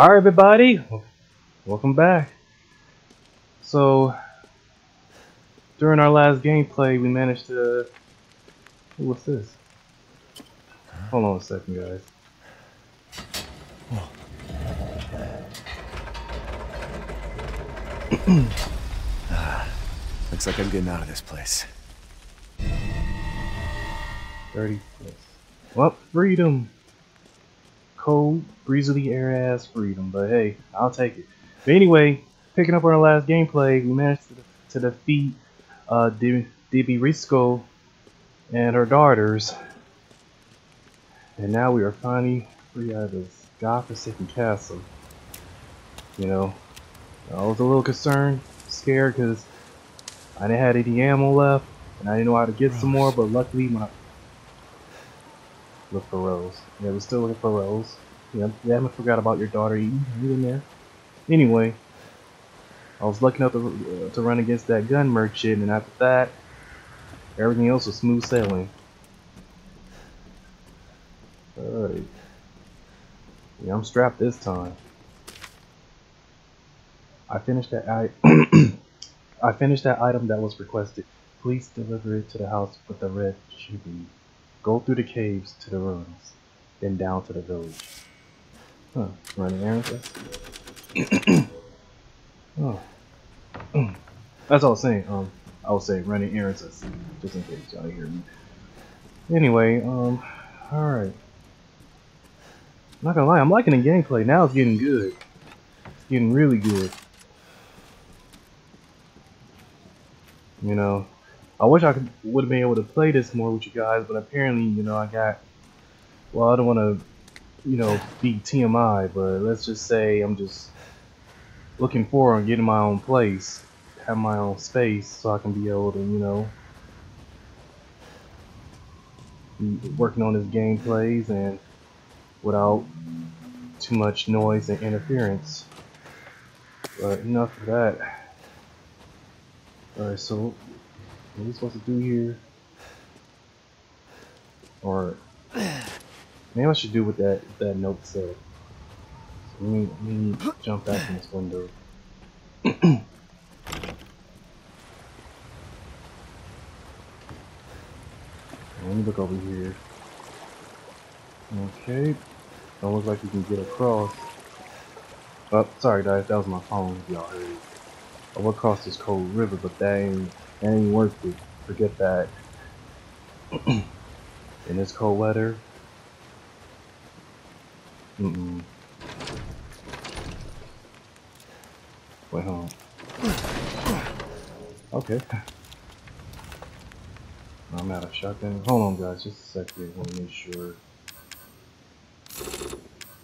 Hi everybody, welcome back. So, during our last gameplay, we managed to... What's this? Hold on a second, guys. Looks like I'm getting out of this place. 30 plus. Well, freedom. Cold, breezily air ass freedom, but hey, I'll take it. But anyway, picking up on our last gameplay, we managed to, to defeat uh, DB Risco and her daughters. And now we are finally free out of this godforsaken castle. You know, I was a little concerned, scared, because I didn't have any ammo left, and I didn't know how to get Rose. some more, but luckily when I... Look for Rose. Yeah, we're still looking for Rose. Yeah, yeah, I forgot about your daughter eating. You in there. Anyway, I was lucky enough to, uh, to run against that gun merchant, and after that, everything else was smooth sailing. Alright. Yeah, I'm strapped this time. I finished that I I finished that item that was requested. Please deliver it to the house with the red chibi. Go through the caves to the ruins, then down to the village. Huh, running errands? oh. That's all I was saying. Um, I was saying running errands, just in case y'all hear me. Anyway, um, alright. Not gonna lie, I'm liking the gameplay. Now it's getting good. It's getting really good. You know, I wish I could would have been able to play this more with you guys, but apparently, you know, I got. Well, I don't want to, you know, be TMI, but let's just say I'm just looking forward to getting my own place, have my own space, so I can be able to, you know, working on his gameplays and without too much noise and interference. But enough of that. Alright, so what are we supposed to do here? Or maybe I should do what that that note said. So let me, let me jump back in this window. let me look over here. Okay. Don't look like you can get across. Oh, sorry guys, that was my phone, y'all heard. I will cross this cold river, but that ain't, that ain't worth it. Forget that. In this cold weather. Mm mm. Wait, hold on. Okay. I'm out of shotgun. Hold on, guys, just a second. I want to make sure.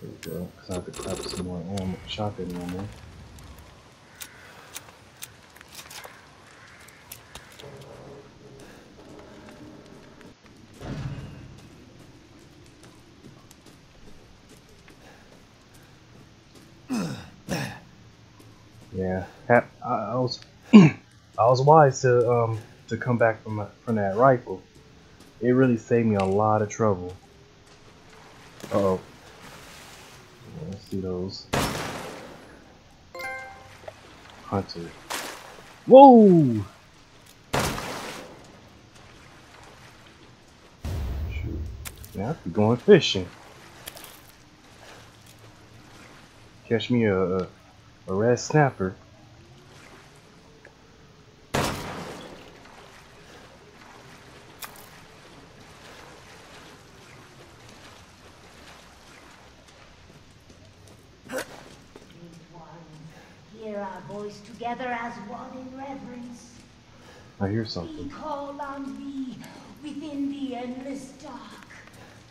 There we go. Because I have to grab some more ammo, shotgun ammo. Yeah, I, I was I was wise to um to come back from from that rifle. It really saved me a lot of trouble. Uh oh. Let's see those. Hunter. Whoa! Shoot. I be going fishing. Catch me a, a, a red snapper. together as one in reverence. I hear something. We call on thee within the endless dark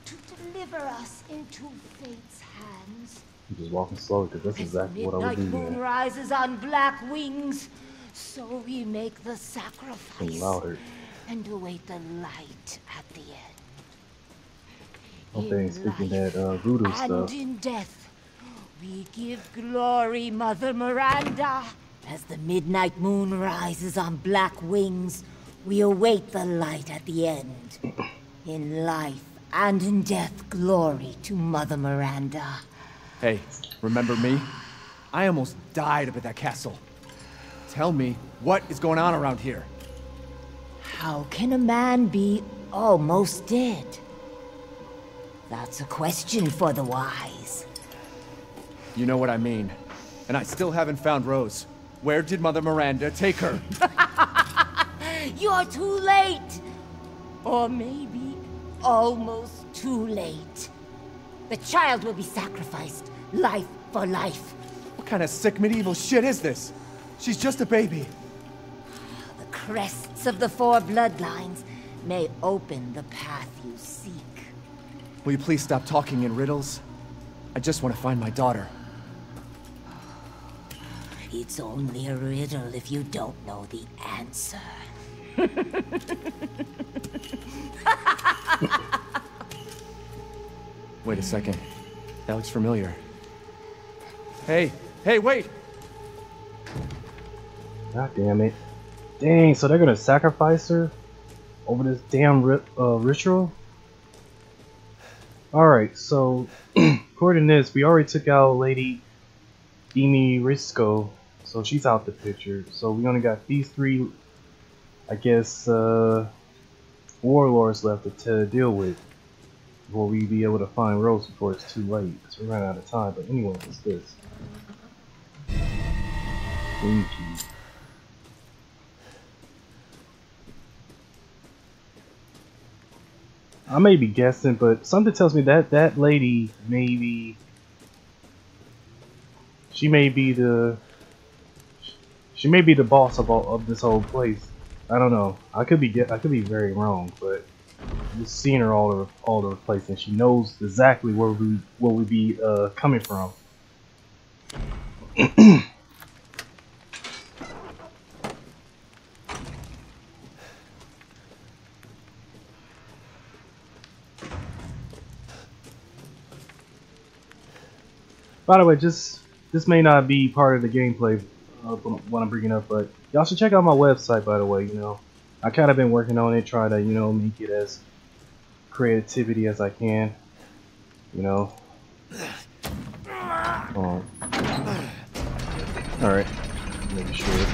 to deliver us into fate's hands. I'm just walking slowly because that's exactly what I would doing. Midnight moon rises on black wings, so we make the sacrifice louder. and await the light at the end. Okay, speaking that uh, voodoo and stuff. And in death, we give glory, Mother Miranda. As the midnight moon rises on black wings, we await the light at the end. In life and in death, glory to Mother Miranda. Hey, remember me? I almost died up at that castle. Tell me, what is going on around here? How can a man be almost dead? That's a question for the wise. You know what I mean. And I still haven't found Rose. Where did Mother Miranda take her? You're too late! Or maybe almost too late. The child will be sacrificed, life for life. What kind of sick medieval shit is this? She's just a baby. The crests of the four bloodlines may open the path you seek. Will you please stop talking in riddles? I just want to find my daughter. It's only a riddle if you don't know the answer. Wait a second. That looks familiar. Hey, hey, wait! God damn it. Dang, so they're gonna sacrifice her over this damn ri uh, ritual? Alright, so according to this, we already took out Lady Dimitrescu, so she's out the picture. So we only got these three, I guess, uh, warlords left to, to deal with before we be able to find Rose before it's too late. Because we ran out of time. But anyway, what's this? Winky. I may be guessing, but something tells me that that lady maybe she may be the she may be the boss of all of this whole place. I don't know. I could be I could be very wrong, but just seeing her all over all over the place, and she knows exactly where we where we be uh, coming from. By the way, just this may not be part of the gameplay what I'm bringing up, but y'all should check out my website. By the way, you know, I kind of been working on it, trying to you know make it as creativity as I can. You know. Oh. All right. Make sure.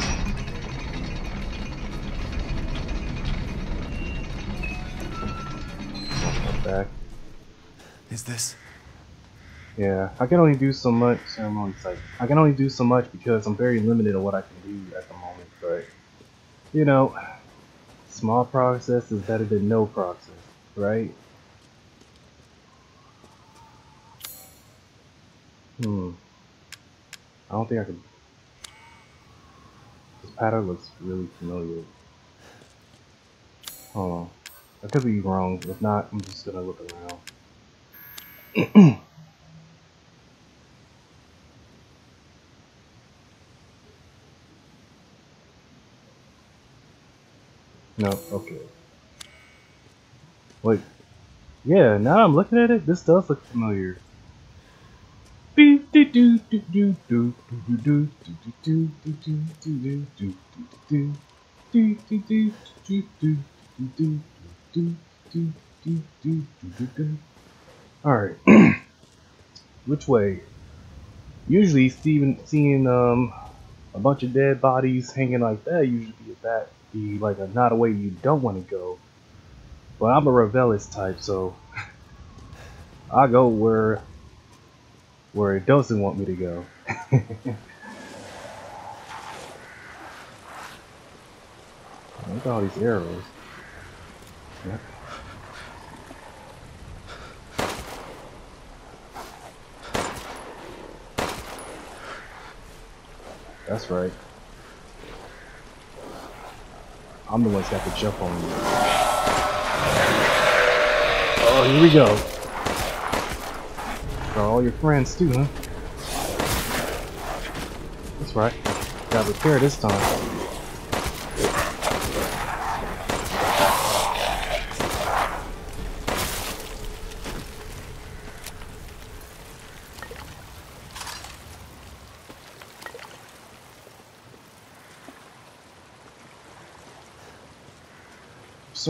Back. Is this? Yeah, I can only do so much ceremony. I can only do so much because I'm very limited on what I can do at the moment. But you know, small process is better than no process, right? Hmm. I don't think I can. This pattern looks really familiar. Hold on. I could be wrong. If not, I'm just gonna look around. No, okay. Wait. Yeah, now I'm looking at it, this does look familiar. Alright. Which way? Usually Steven seeing um a bunch of dead bodies hanging like that usually be a bad be like a not a way you don't want to go. But I'm a Revelis type, so I go where where it doesn't want me to go. Look at all these arrows. That's right. I'm the one that's got jump on you. Oh, here we go. Got all your friends too, huh? That's right. Got repair this time.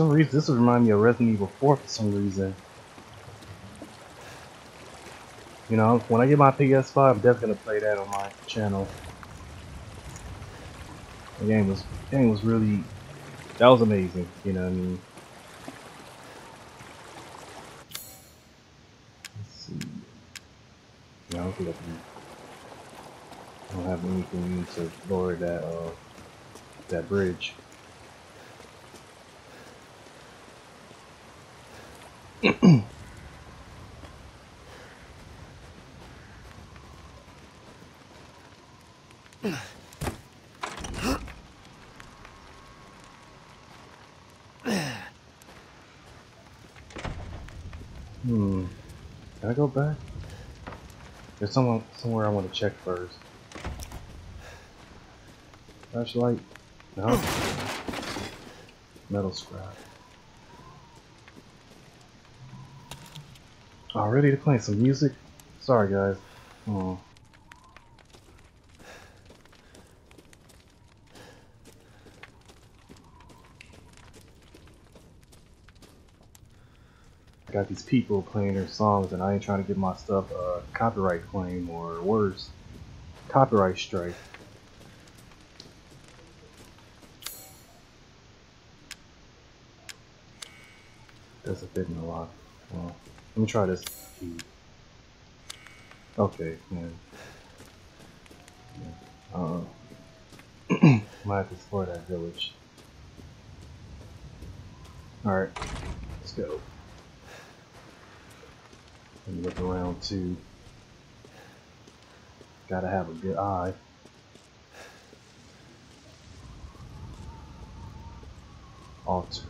Some reason, this would remind me of Resident Evil 4 for some reason. You know, when I get my PS5, I'm definitely gonna play that on my channel. The game was the game was really that was amazing. You know what I mean? Let's see. Yeah, I don't think I. I don't have anything to lower that uh that bridge. Hmm. Can I go back? There's someone somewhere I want to check first. Flashlight? No. Metal scrap. Oh, ready to play some music? Sorry, guys. Oh. I got these people playing their songs, and I ain't trying to get my stuff a copyright claim or worse, copyright strike. Doesn't fit in a lot. Well, let me try this. Okay, man. Yeah. Uh, might have to explore that village. Alright, let's go. And look around too. Gotta have a good eye. Altar.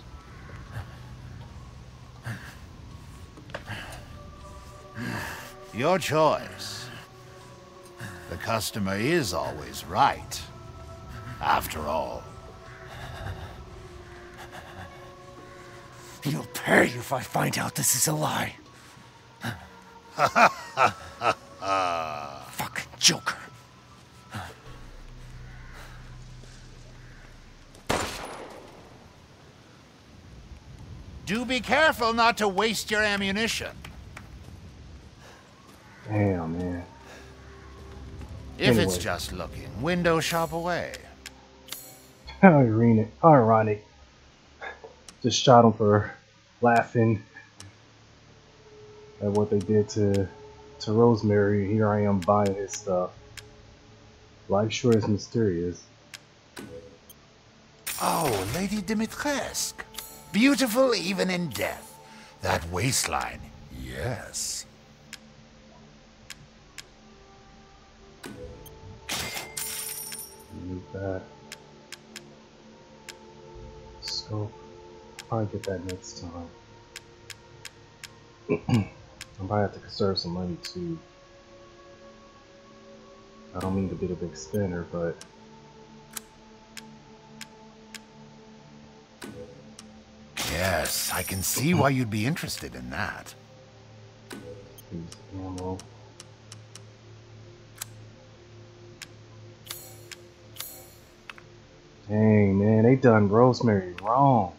Your choice. The customer is always right. After all. You'll pay if I find out this is a lie. Fucking Joker. Do be careful not to waste your ammunition. Damn, man. If it's just looking, window shop away. How ironic. Ironic. Just shot him for laughing at what they did to to Rosemary. Here I am buying his stuff. Life sure is mysterious. Oh, Lady Dimitrescu. Beautiful even in death. That waistline, yes. That. Scope. probably get that next time. I'm probably have to conserve some money too. I don't mean to be a big spender, but Yes, I can see why you'd be interested in that. use ammo. Dang man, they done Rosemary wrong.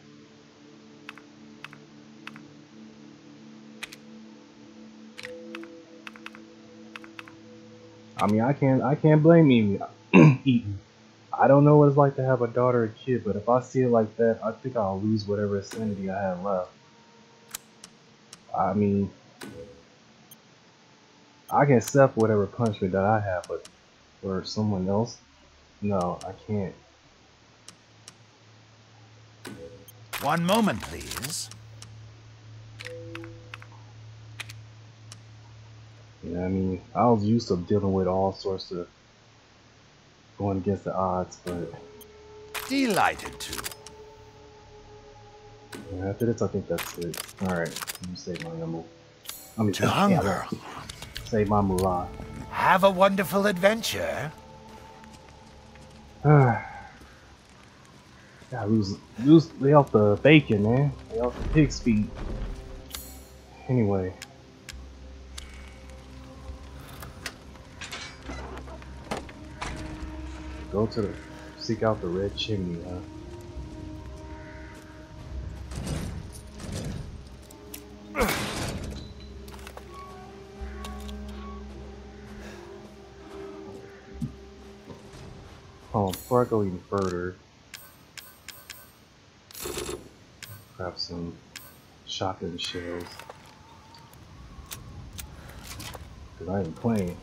I mean, I can't, I can't blame. Ethan. I don't know what it's like to have a daughter or kid, but if I see it like that, I think I'll lose whatever sanity I have left. I mean, I can accept whatever punishment that I have, but for someone else, no, I can't. One moment, please. You know what I mean? I was used to dealing with all sorts of going against the odds, but Delighted to. yeah, after this, I think that's it. Alright, let me save my um, ammo. I mean, To hunger. Save my moolah. Have a wonderful adventure. Gotta lose, lose, lay off the bacon, man. Lay off the pig's feet. Anyway. Go to the, seek out the red chimney, huh? Oh, before I go even further, grab some shotgun shells. Cause I ain't playing.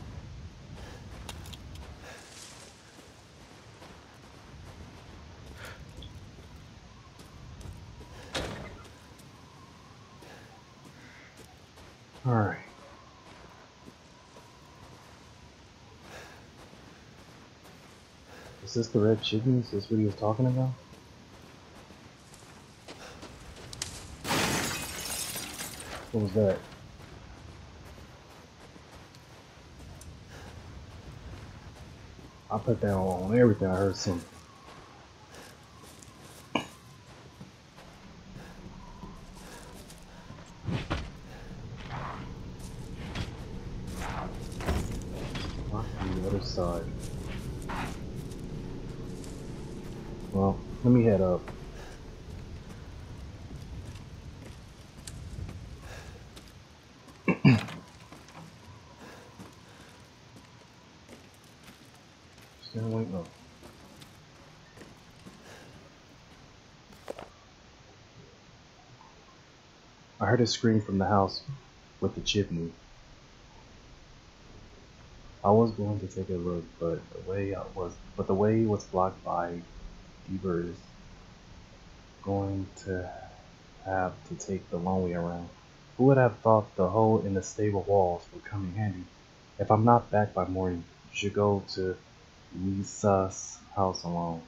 Alright. Is this the red chicken? Is this what he was talking about? What was that? I put that on everything. I heard some. Not the other side. Well, let me head up. Still waiting up. I heard a scream from the house with the chimney. I was going to take a look, but the way I was, but the way was blocked by beavers. Going to have to take the long way around. Who would have thought the hole in the stable walls would come in handy? If I'm not back by morning, you should go to Luiza's house alone.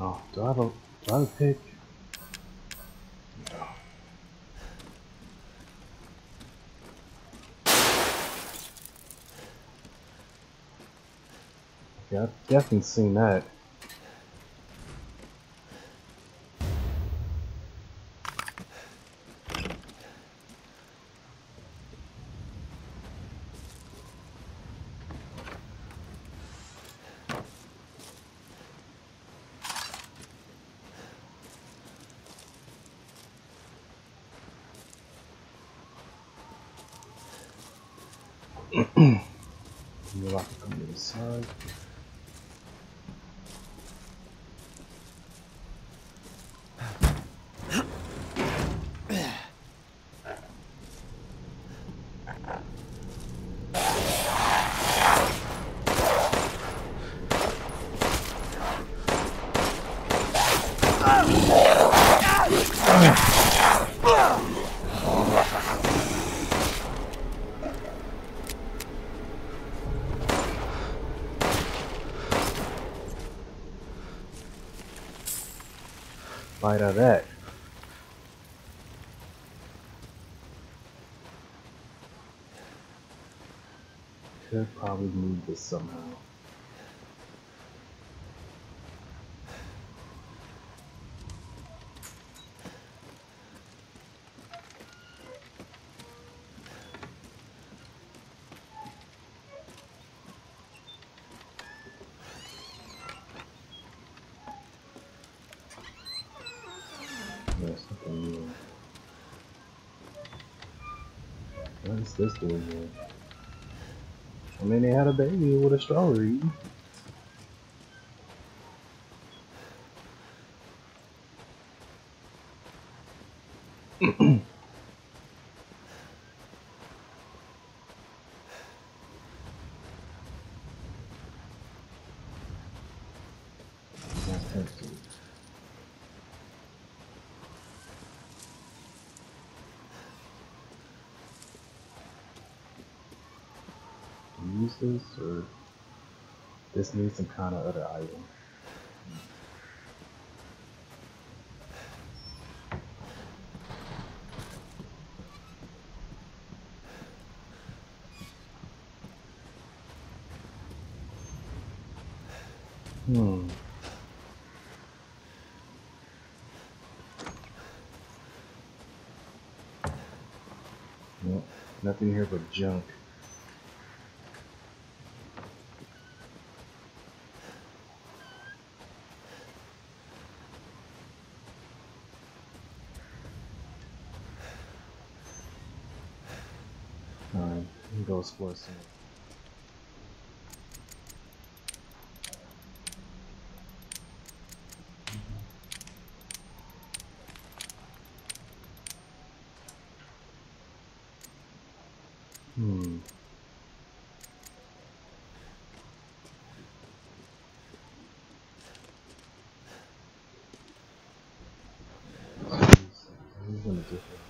Oh, do I have a do I have a pick? No. Okay, I've definitely seen that. Out of that. Could probably move this somehow. Here? I mean, they had a baby with a strawberry. That's empty. use this or this needs some kind of other item. Hmm. Nothing here but junk. Alright, for me go explore some. Hmm. He's gonna different.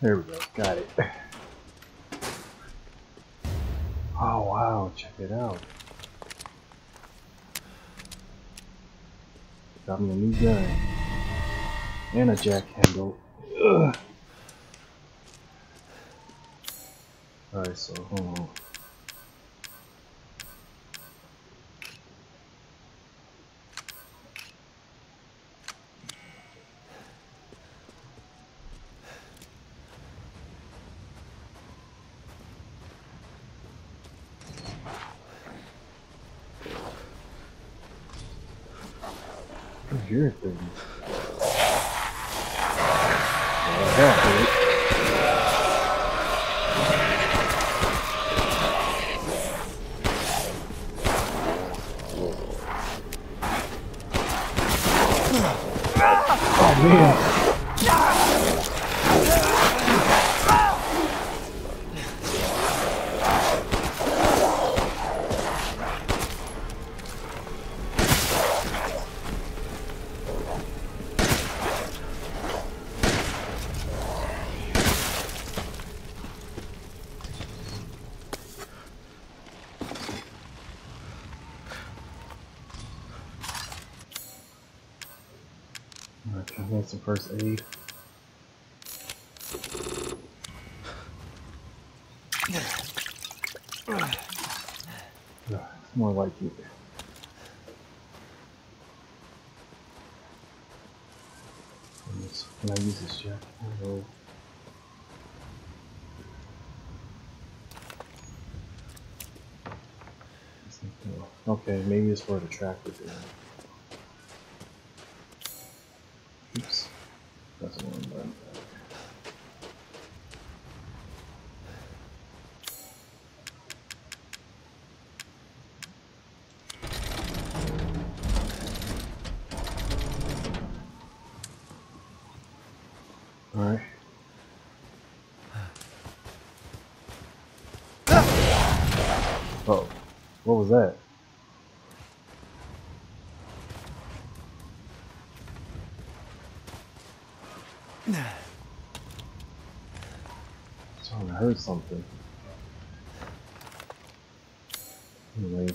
There we go. Got it. Oh wow, check it out. Got me a new gun. And a jack handle. Alright, so hold on. Some first aid? It's more like. Yes, Can I use this jack? No. Okay, maybe it's for the tractor thing. Oops. That's the one button. Alright. Uh Oh, what was that? Starting to hurt something. Anyway.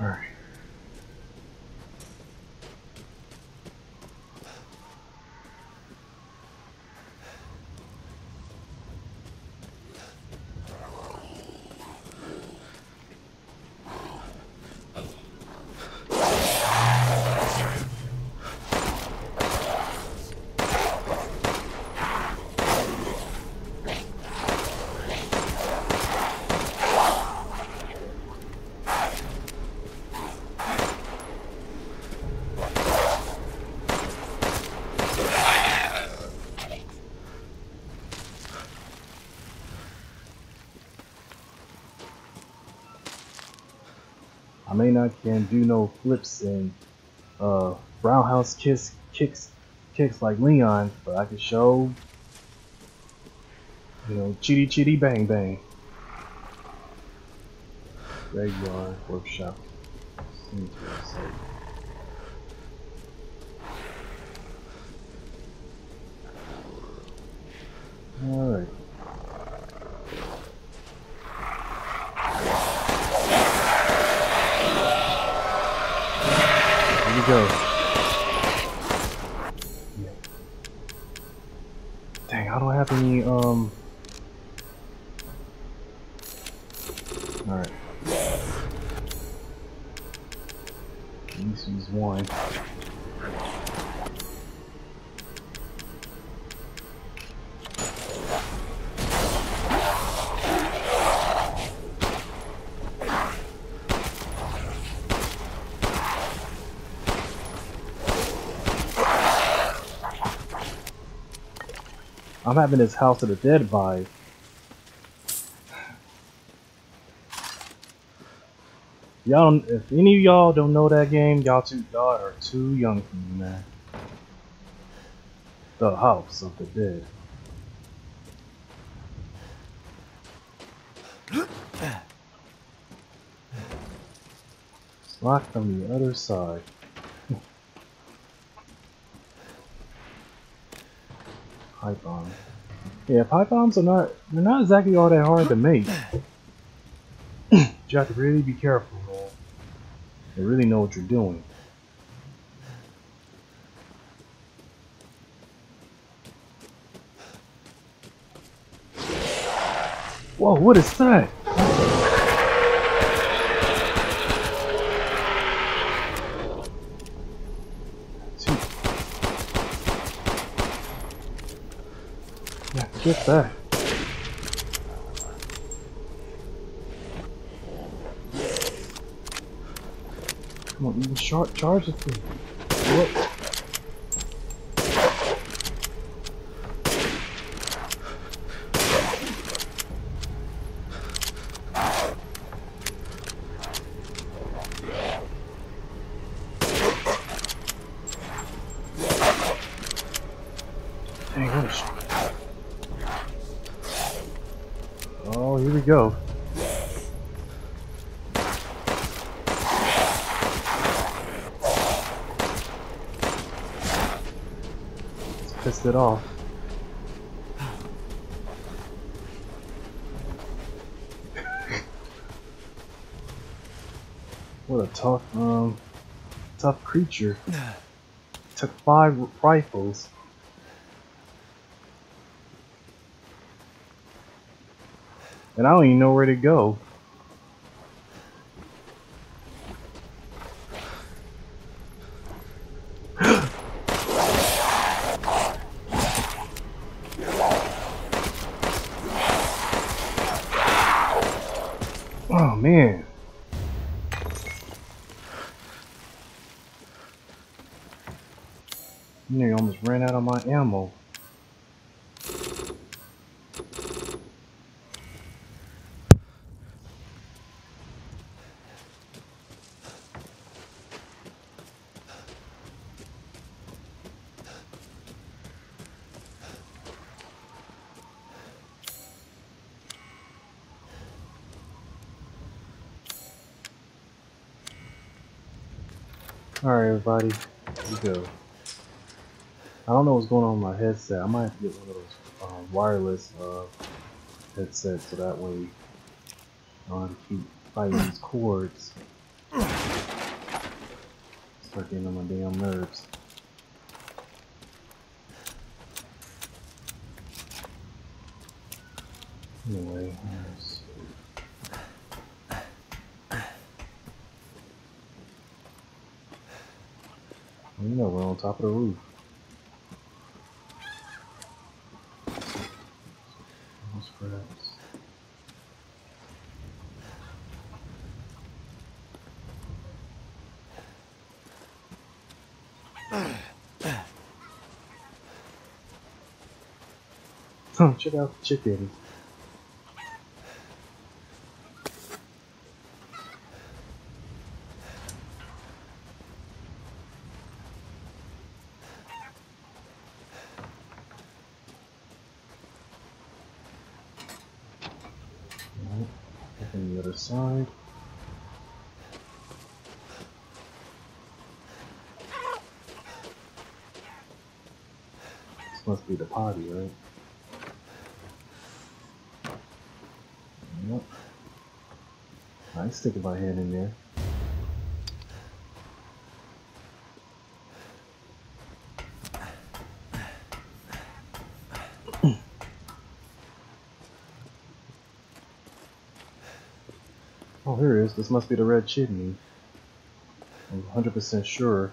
Alright. I can do no flips and uh roundhouse kicks kicks kicks like Leon, but I can show you know chitty chitty bang bang. Graveyard workshop. Cemetery site. I'm having this House of the Dead vibe. Y'all, if any of y'all don't know that game, y'all too, y'all are too young for me, man. The House of the Dead. Locked on the other side. Pipe. Yeah, pipe bombs are not they're not exactly all that hard to make. you have to really be careful, man. Really know what you're doing. Whoa, what is that? That. Come on, you can short charge this thing. What? Dang, what a sh- Oh, here we go. Let's piss it off. what a tough, um, tough creature. Took five rifles. And I don't even know where to go. oh man. Nearly almost ran out of my ammo. Alright everybody, here we go. I don't know what's going on with my headset. I might have to get one of those uh, wireless uh, headsets so that way I don't have to keep fighting these cords. Start getting on my damn nerves. Anyway, let's You know, we're on top of the roof. No scraps. Oh, check out the chickens. Right, open the other side. This must be the potty, right? Yep. I stick my hand in there. Oh, here it is. This must be the red chimney. I'm 100% sure.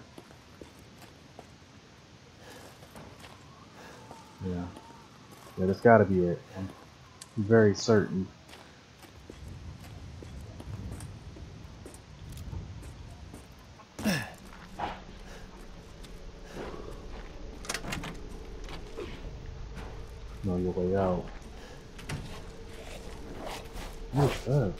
Yeah. Yeah, that's gotta be it. I'm very certain. Know your way out. What's that?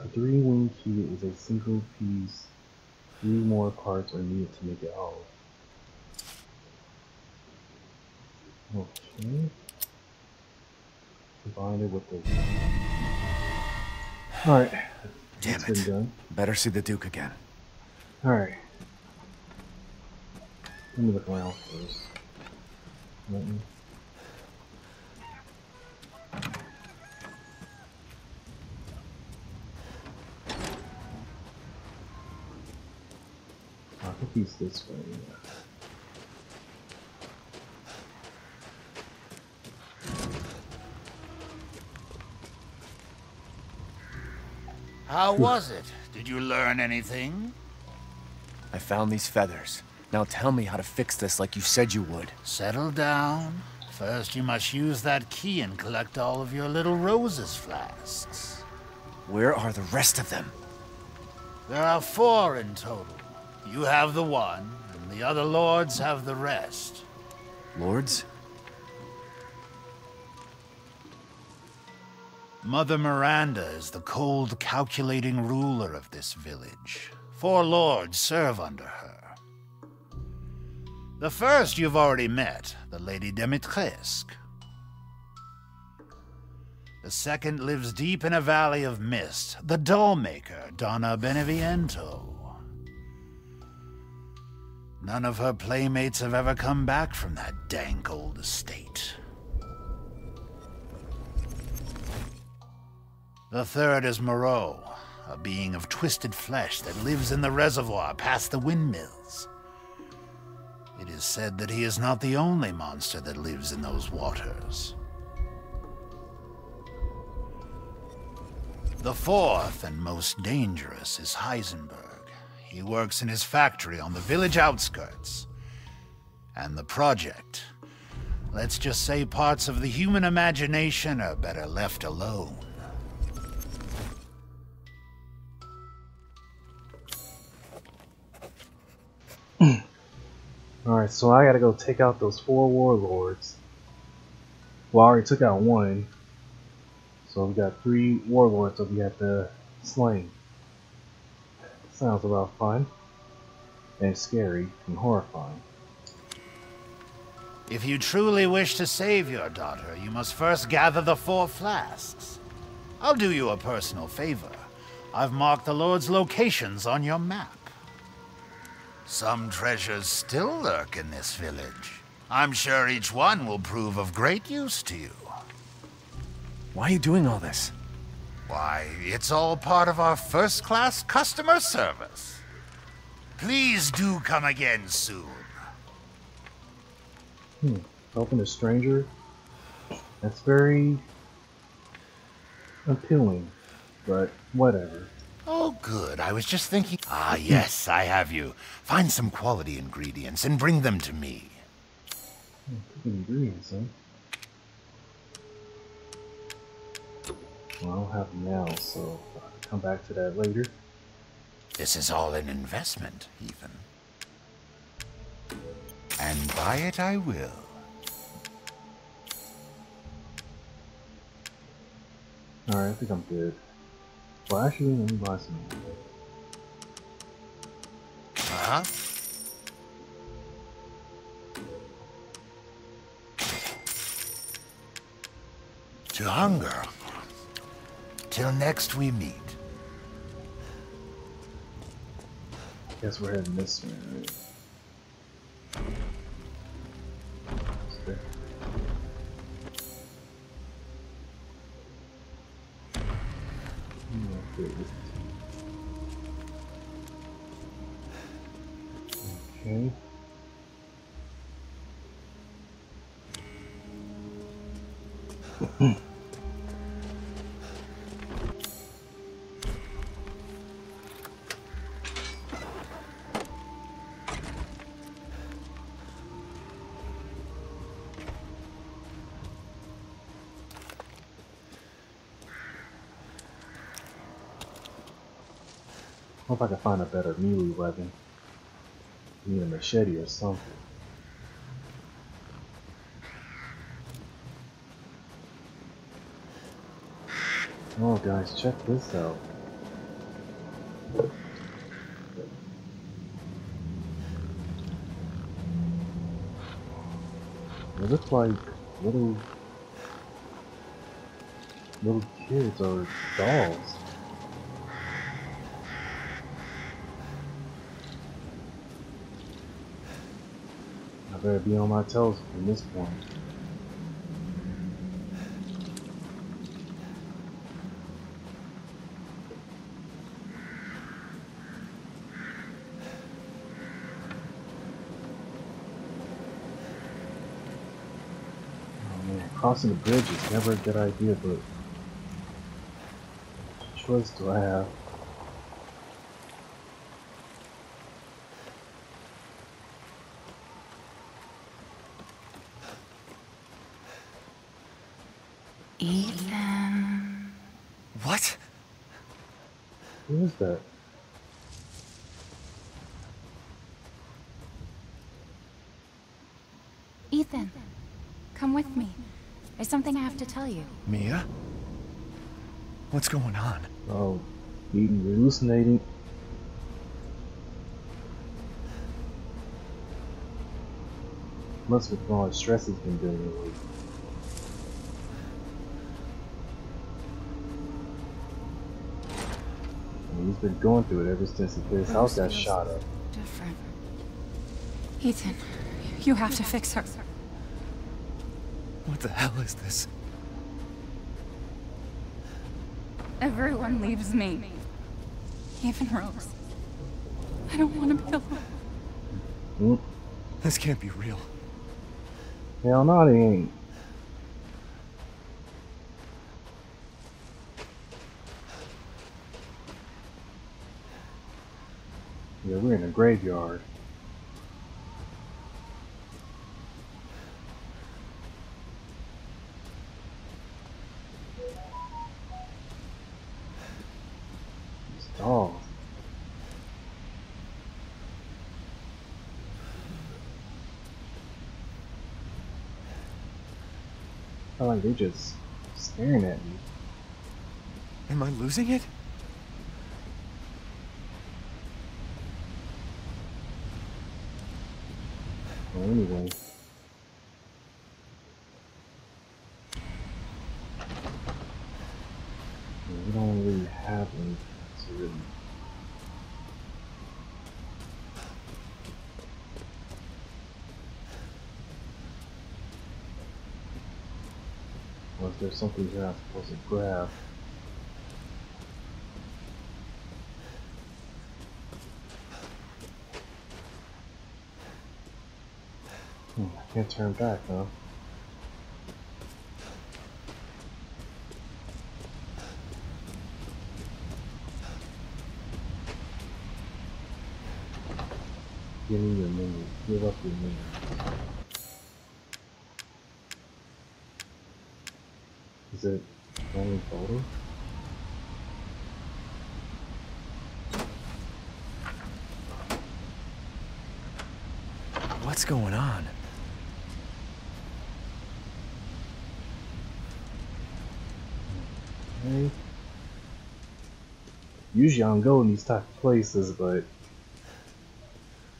A three-wing key is a single piece. Three more parts are needed to make it hollow. Okay. Combine it with the. Alright. Damn That's it. done. Better see the Duke again. Alright. Let me look around first. Let me. He's this way. Yeah. How was it? Did you learn anything? I found these feathers. Now tell me how to fix this like you said you would. Settle down. First, you must use that key and collect all of your little Rose's flasks. Where are the rest of them? There are four in total. You have the one, and the other lords have the rest. Lords? Mother Miranda is the cold, calculating ruler of this village. Four lords serve under her. The first you've already met, the Lady Dimitrescu. The second lives deep in a valley of mist, the dollmaker, Donna Beneviento. None of her playmates have ever come back from that dank old estate. The third is Moreau, a being of twisted flesh that lives in the reservoir past the windmills. It is said that he is not the only monster that lives in those waters. The fourth and most dangerous is Heisenberg. He works in his factory on the village outskirts. And the project. Let's just say parts of the human imagination are better left alone. Hmm. Alright, so I gotta go take out those four warlords. Well, I already took out one. So we got three warlords that we have to slay. Sounds about fun. And scary and horrifying. If you truly wish to save your daughter, you must first gather the four flasks. I'll do you a personal favor. I've marked the Lord's locations on your map. Some treasures still lurk in this village. I'm sure each one will prove of great use to you. Why are you doing all this? Why, it's all part of our first-class customer service. Please do come again soon. Hmm. Helping a stranger? That's very appealing, but whatever. Oh, good. I was just thinking. Ah, yes, I have you. Find some quality ingredients and bring them to me. Hmm, ingredients, huh? Well, I don't have them now, so I'll come back to that later. This is all an investment, Ethan. And buy it I will. Alright, I think I'm good. Well, actually, let me buy some. Uh-huh. To hunger. Till next we meet. Guess we're heading this way, right? Stay. Hmm, Hope I can find a better melee weapon. Need a machete or something. Oh guys, check this out. They look like little little kids or dolls. I better be on my toes from this point. Oh man, crossing the bridge is never a good idea, but what choice do I have? Ethan. What? Who is that? Ethan. Come with me. There's something I have to tell you. Mia? What's going on? Oh, Ethan, hallucinating. Must be from all the stress he's been dealing with. I mean, he's been going through it ever since his house got shot up. Different. Ethan, you have to fix her. What the hell is this? Everyone leaves me. Even Rose. I don't want to be alone. This can't be real. Hell no, it ain't. Yeah, we're in a graveyard. I feel like they just staring at me. Am I losing it? Well, anyway. Yeah, We don't really have anything to really. Was there something here I'm supposed to grab? Hmm, I can't turn back, huh? Give me your. Give up your menu. Is it only photo? What's going on? Okay. Usually I don't go in these type of places, but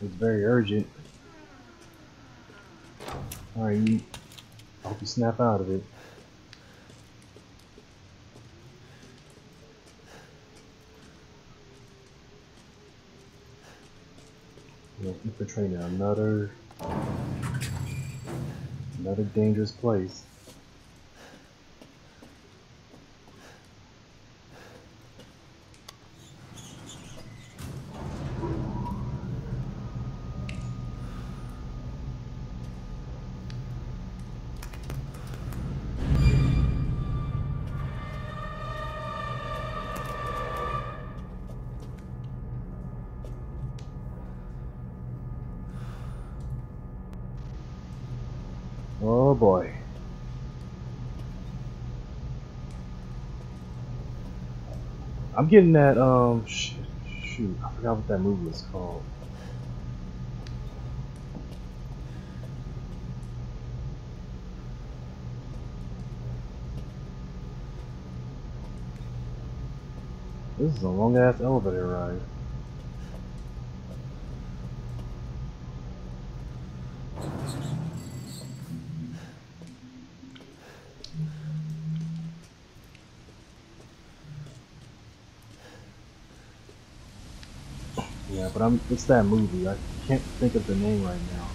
it's very urgent. Alright, you. I hope you snap out of it. Infiltrating another another dangerous place. I'm getting that um sh shoot, I forgot what that movie was called. This is a long ass elevator ride. Yeah, but I'm it's that movie. I can't think of the name right now.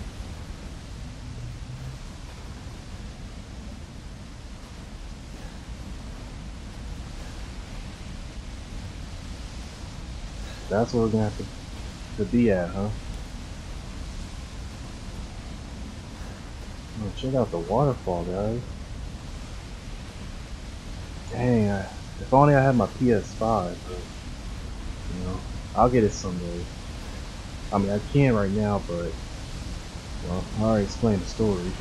That's where we're gonna have to, to be at, huh? Oh, check out the waterfall, guys. Dang, I, if only I had my PS5, but, you know, I'll get it someday. I mean, I can right now, but, well, I already explained the story.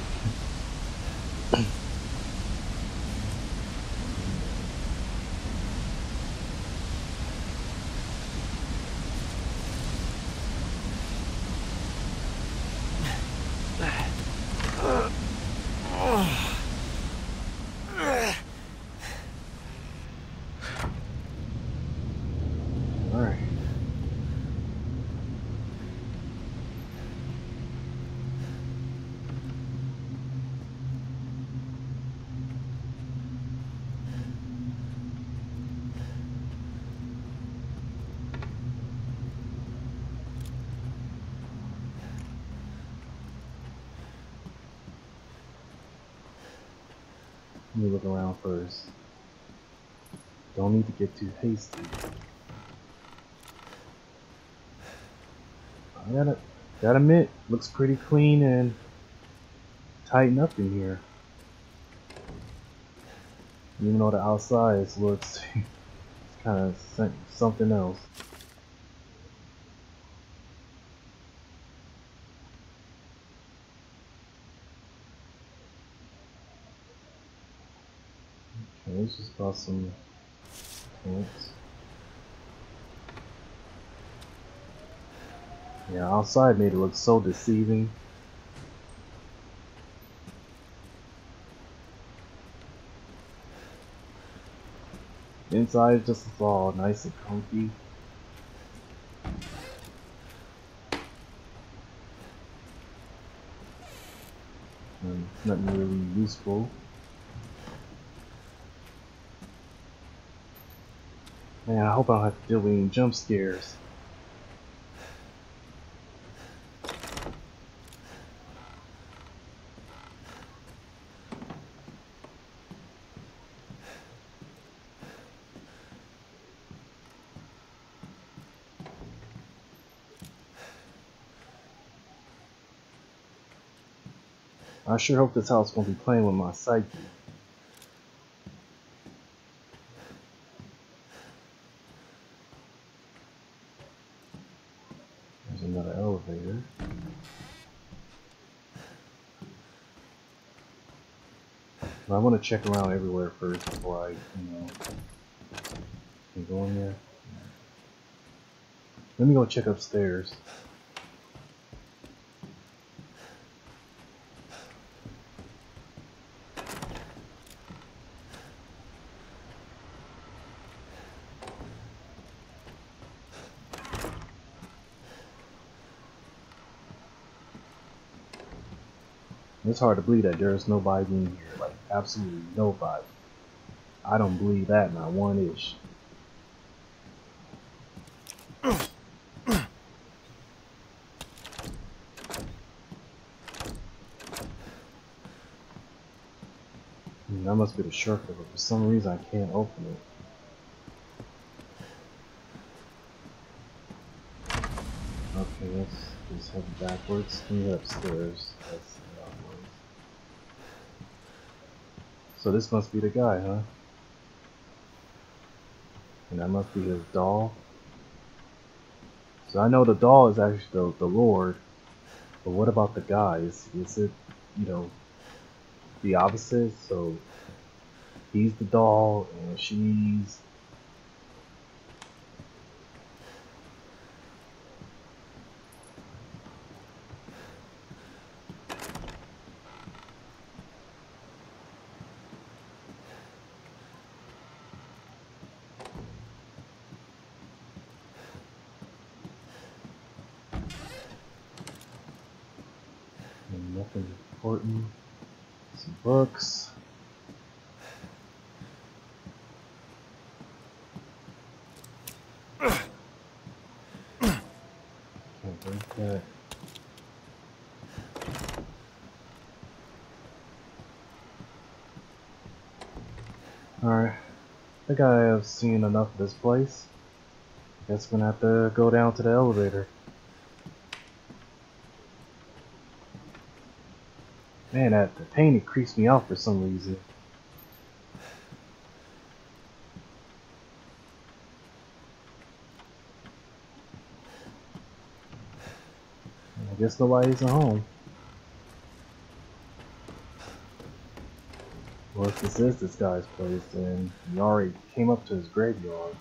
too hasty. I gotta, gotta admit, looks pretty clean and tighten up in here. Even though the outside looks kind of something else. Okay, let's just got some points. Yeah, outside made it look so deceiving. Inside just all nice and comfy. And nothing really useful. Man, I hope I don't have to deal with any jump scares. I sure hope this house won't be playing with my psyche. There's another elevator. But I want check around everywhere first before I, you know, can go in there. Let me go check upstairs. It's hard to believe that there's nobody in here, like absolutely nobody. I don't believe that not one ish. That must be the shortcut, but for some reason I can't open it. Okay, let's just head backwards. Me head upstairs. So this must be the guy, huh? And that must be his doll. So I know the doll is actually the, the Lord, but what about the guy? Is, is it, you know, the opposite? So he's the doll and she's And nothing important. Some books. Can't break that. Alright. I think I have seen enough of this place. Guess I'm gonna have to go down to the elevator. Man, that the pain it creeps me out for some reason. I guess nobody's at home. This is this guy's place, then he already came up to his graveyard.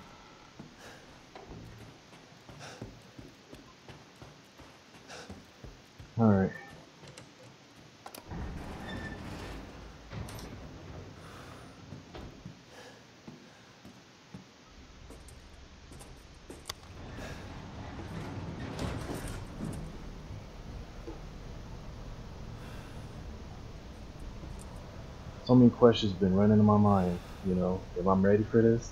So many questions been running in my mind, you know, if I'm ready for this.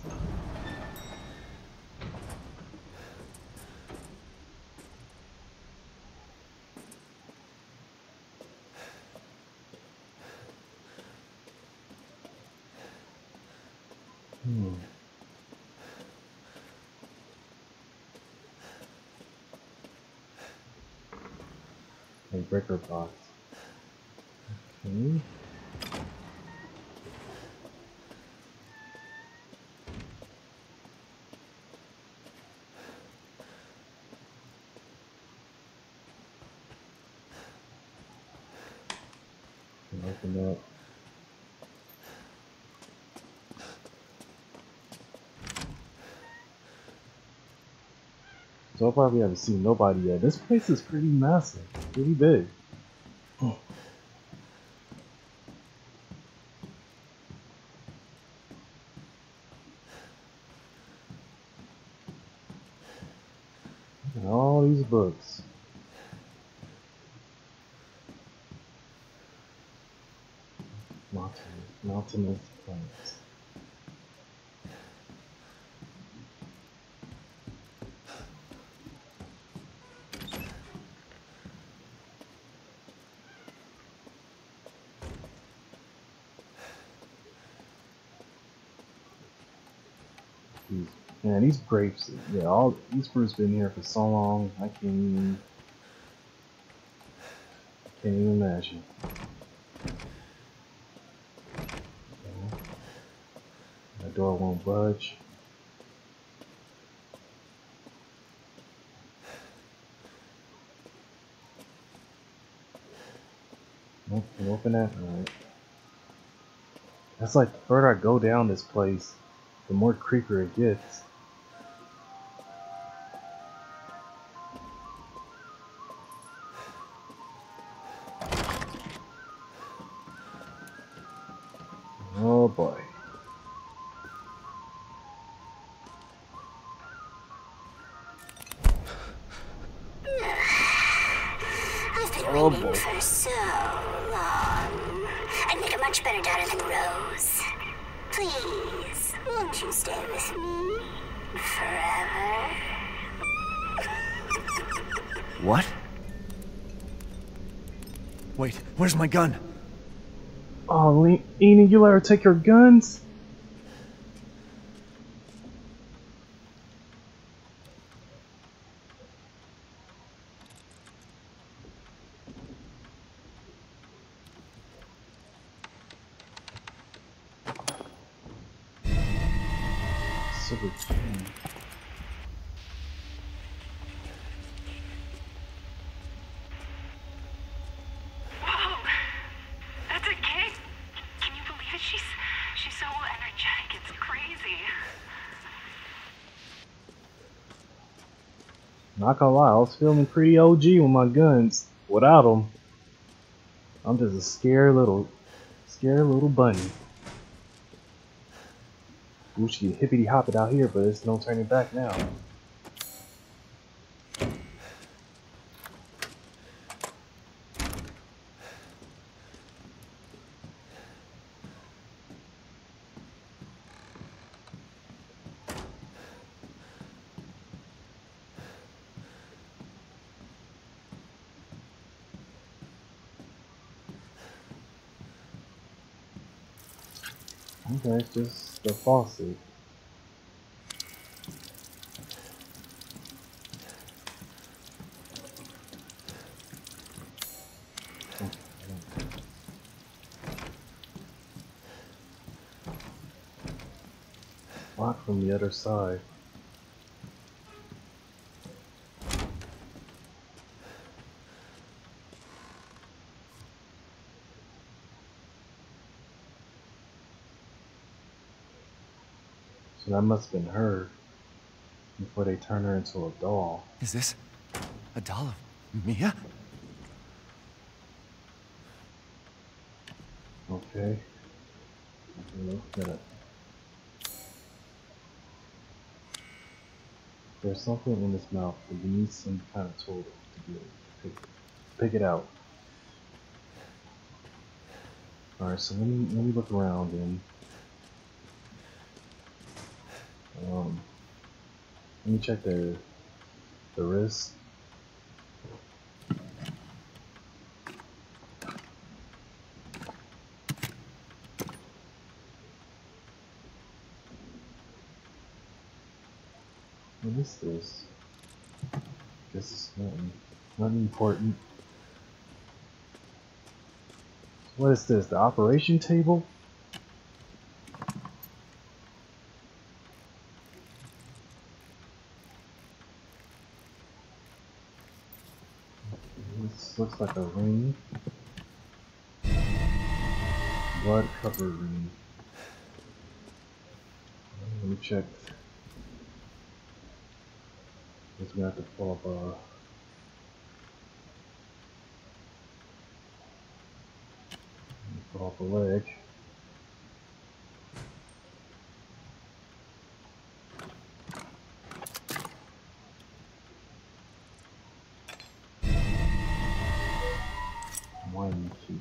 Hmm. A breaker box. Okay. Can open that. We haven't seen nobody yet. This place is pretty massive, pretty big. At all these books. Mountainous, mountainous plants. These, man, these grapes, yeah, all these fruits been here for so long. I can't even, can't even imagine. Okay. The door won't budge. Nope, open that. Alright. That's like the further I go down this place, the more creepier it gets. Gun? Oh, Enid, you let her take your guns? Super keen. Whoa! That's a kid? Can you believe it? She's she's so energetic. It's crazy. Not gonna lie, I was feeling pretty OG with my guns. Without them, I'm just a scared little, scared little bunny. Could hippity hop it out here, but there's no turning back now. Okay, it's just the faucet. Locked from the other side. So that must have been her before they turn her into a doll. Is this a doll of Mia? Okay. Look at it. There's something in this mouth, but we need some kind of tool to be able to pick, pick it out. Alright, so let me, let me look around and um, let me check the the wrist. What is this? Guess it's nothing, nothing important. What is this? The operation table? This like a ring. Blood covered ring. Let me check. Guess we have to pull up uh pull off a ledge. One key.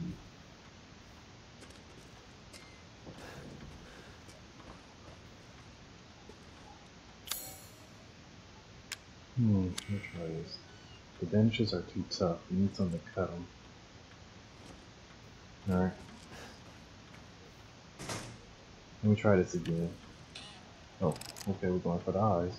Hmm, let's try this. The benches are too tough. We need something to cut them. Alright. Let me try this again. Oh, okay, we're going for the eyes.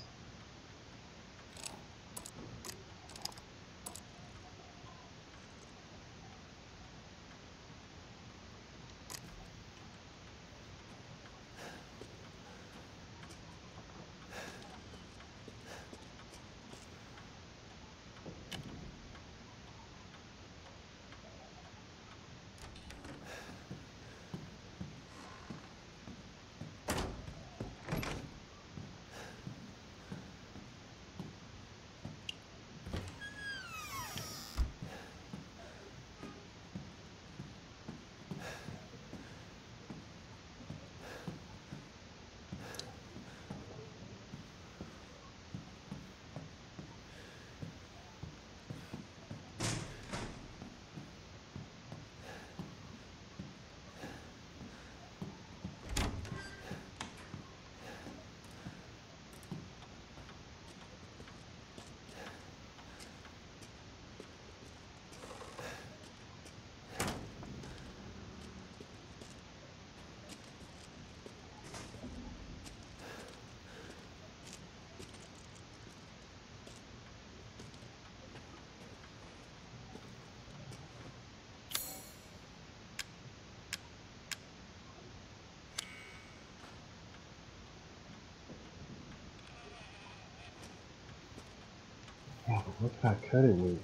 What I cut it with?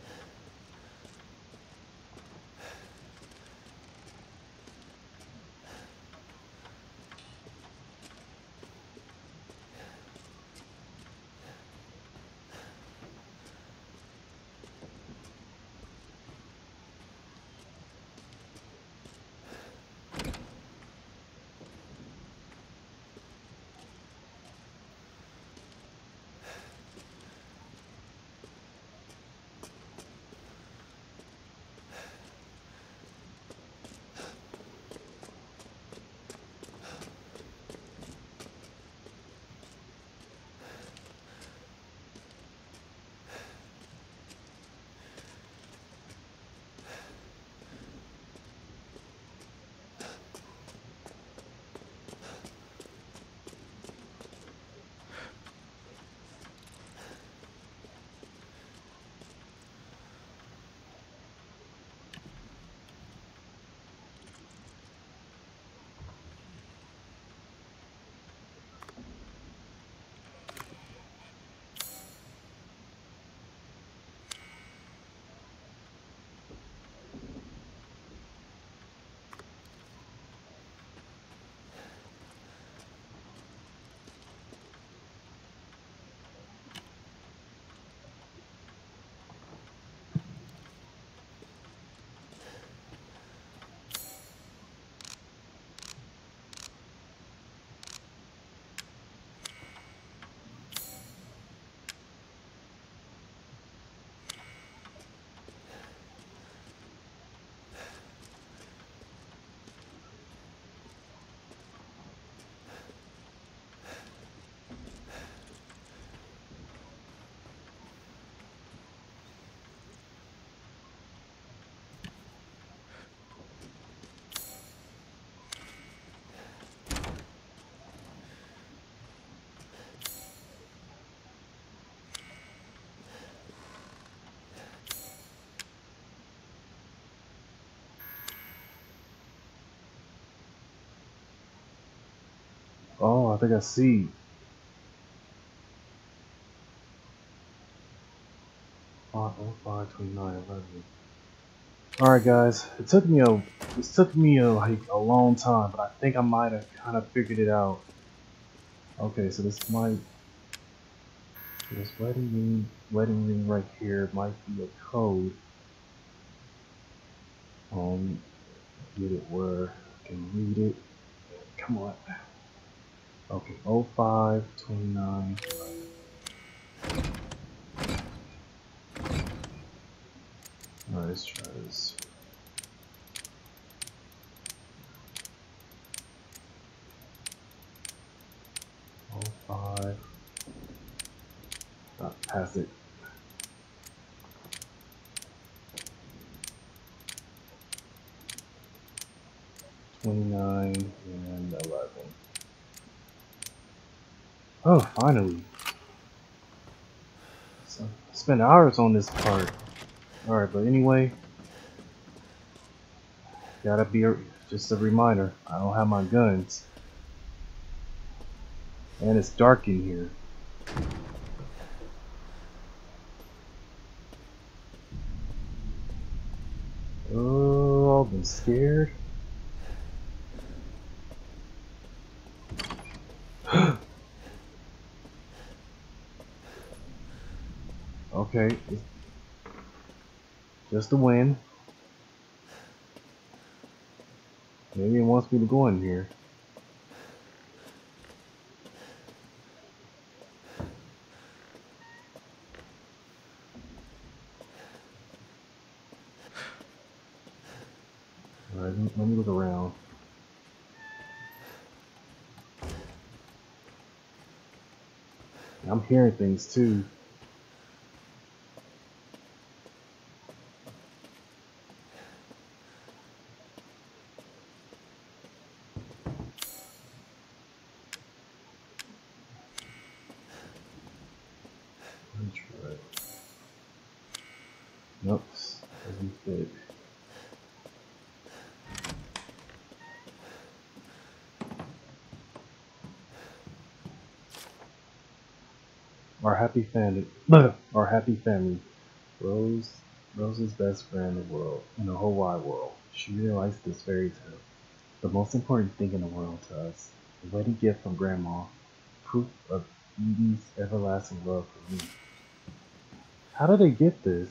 Oh, I think I see. Five, oh, five, 29, 11. Alright guys, it took me a it took me a like a long time, but I think I might have kind of figured it out. Okay, so this might This wedding ring, wedding ring right here might be a code. Um, get it where I can read it. Come on. Okay, 05, 29. Alright, let's try this. Oh five. Not pass it. Oh, finally. So, spent hours on this part. Alright, but anyway. Gotta be a, just a reminder. I don't have my guns. And it's dark in here. Oh, I've been scared. Okay. Just a win. Maybe it wants me to go in here. Alright, let me look around. I'm hearing things too. Let me try it. Nope, doesn't fit. Our happy family. Our happy family. Rose, Rose's best friend in the world, in the whole wide world. She realized this fairy tale. The most important thing in the world to us. A wedding gift from Grandma. Proof of Edie's everlasting love for me. How did they get this?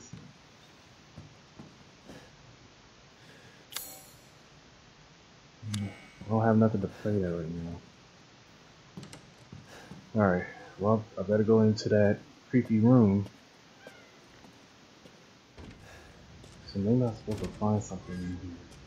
I don't have nothing to play that right now. Alright, well, I better go into that creepy room. So maybe I'm supposed to find something in here.